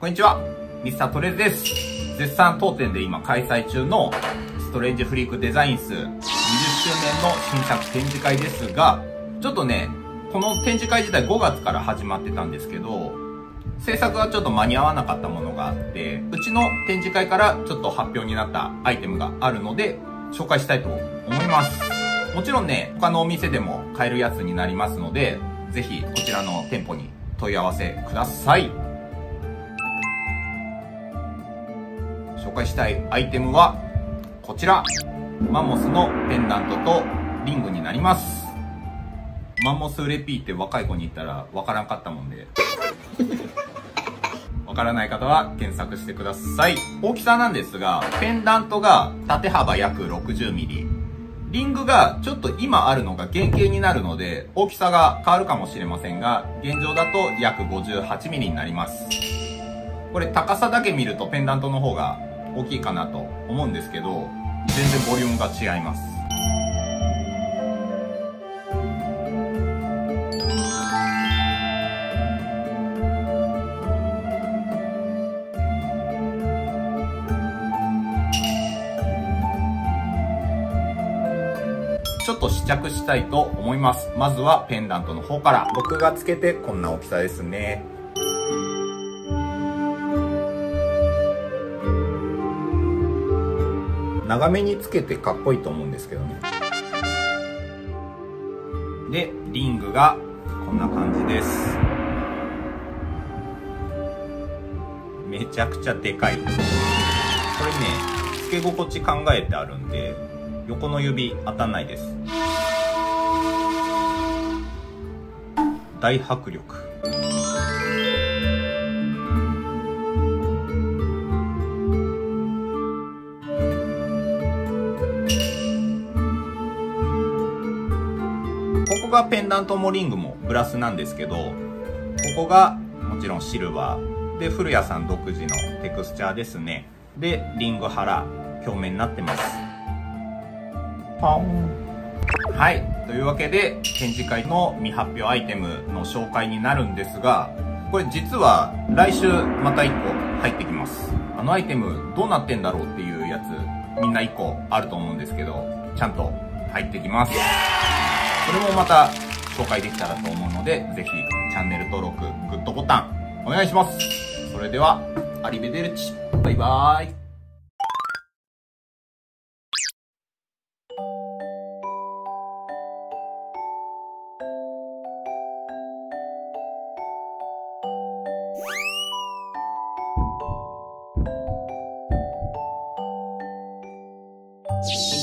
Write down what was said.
こんにちは、ミスタートレーズです。絶賛当店で今開催中のストレンジフリークデザインス20周年の新作展示会ですが、ちょっとね、この展示会自体5月から始まってたんですけど、制作がちょっと間に合わなかったものがあって、うちの展示会からちょっと発表になったアイテムがあるので、紹介したいと思います。もちろんね、他のお店でも買えるやつになりますので、ぜひこちらの店舗に問い合わせください。介したいアイテムは、こちら。マンモスのペンダントとリングになります。マンモスレピーって若い子に言ったらわからんかったもんで。わからない方は検索してください。大きさなんですが、ペンダントが縦幅約 60mm。リングがちょっと今あるのが原型になるので、大きさが変わるかもしれませんが、現状だと約 58mm になります。これ高さだけ見るとペンダントの方が大きいかなと思うんですけど、全然ボリュームが違います。ちょっと試着したいと思います。まずはペンダントの方から。僕がつけてこんな大きさですね。長めにつけてかっこいいと思うんですけどね。で、リングがこんな感じです。めちゃくちゃでかい。これね、つけ心地考えてあるんで、横の指当たんないです大迫力ここがペンダントもリングもブラスなんですけどここがもちろんシルバー。で古谷さん独自のテクスチャーですね。でリング腹表面になってます。ポン。はい。というわけで展示会の未発表アイテムの紹介になるんですがこれ実は来週また1個入ってきます。あのアイテムどうなってんだろうっていうやつみんな1個あると思うんですけどちゃんと入ってきますそれもまた紹介できたらと思うのでぜひチャンネル登録グッドボタンお願いします。それではアリベデルチ。バイバーイこ